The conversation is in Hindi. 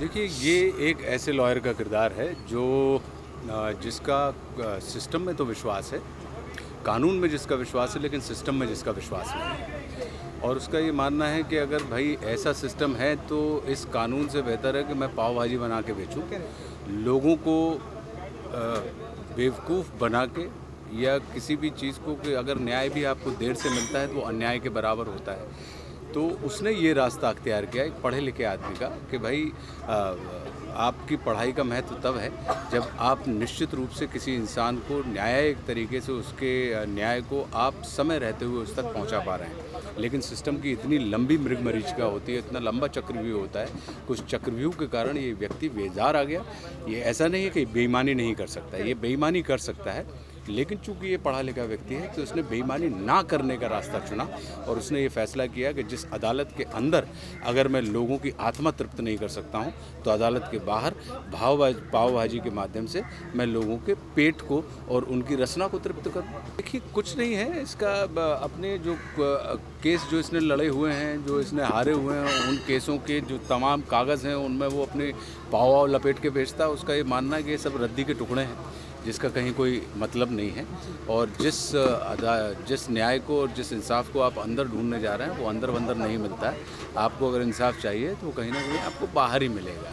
देखिए, ये एक ऐसे लॉयर का किरदार है जो जिसका सिस्टम में तो विश्वास है, कानून में जिसका विश्वास है, लेकिन सिस्टम में जिसका विश्वास नहीं है। और उसका ये मानना है कि अगर भाई ऐसा सिस्टम है तो इस कानून से बेहतर है कि मैं पाव भाजी बना के बेचूँ। लोगों को बेवकूफ़ बना के या किसी भी चीज़ को कि अगर न्याय भी आपको देर से मिलता है तो अन्याय के बराबर होता है। तो उसने ये रास्ता अख्तियार किया एक पढ़े लिखे आदमी का कि भाई आ, आपकी पढ़ाई का महत्व तब है जब आप निश्चित रूप से किसी इंसान को न्यायिक तरीके से उसके न्याय को आप समय रहते हुए उस तक पहुँचा पा रहे हैं। लेकिन सिस्टम की इतनी लंबी मृग मरीचिका होती है इतना लंबा चक्रव्यूह होता है कुछ चक्रव्यूह के कारण ये व्यक्ति बेजार आ गया। ये ऐसा नहीं है कि बेईमानी नहीं कर सकता ये बेईमानी कर सकता है। लेकिन चूँकि ये पढ़ा लिखा व्यक्ति है तो उसने बेईमानी ना करने का रास्ता चुना और उसने ये फैसला किया कि जिस अदालत के अंदर अगर मैं लोगों की आत्मा तृप्त नहीं कर सकता हूँ तो अदालत के बाहर भाव पावभाजी के माध्यम से मैं लोगों के पेट को और उनकी रचना को तृप्त करूँ देखिए, कुछ नहीं है इसका अपने जो केस जो इसने लड़े हुए हैं, जो इसने हारे हुए हैं, उन केसों के जो तमाम कागज़ हैं, उनमें वो अपने पाव लपेट के बेचता है, उसका ये मानना है कि ये सब रद्दी के टुकड़े हैं। जिसका कहीं कोई मतलब नहीं है और जिस जिस न्याय को और जिस इंसाफ को आप अंदर ढूँढने जा रहे हैं, वो अंदर बंदर नहीं मिलता है। आपको अगर इंसाफ चाहिए तो कहीं ना कहीं आपको बाहर ही मिलेगा।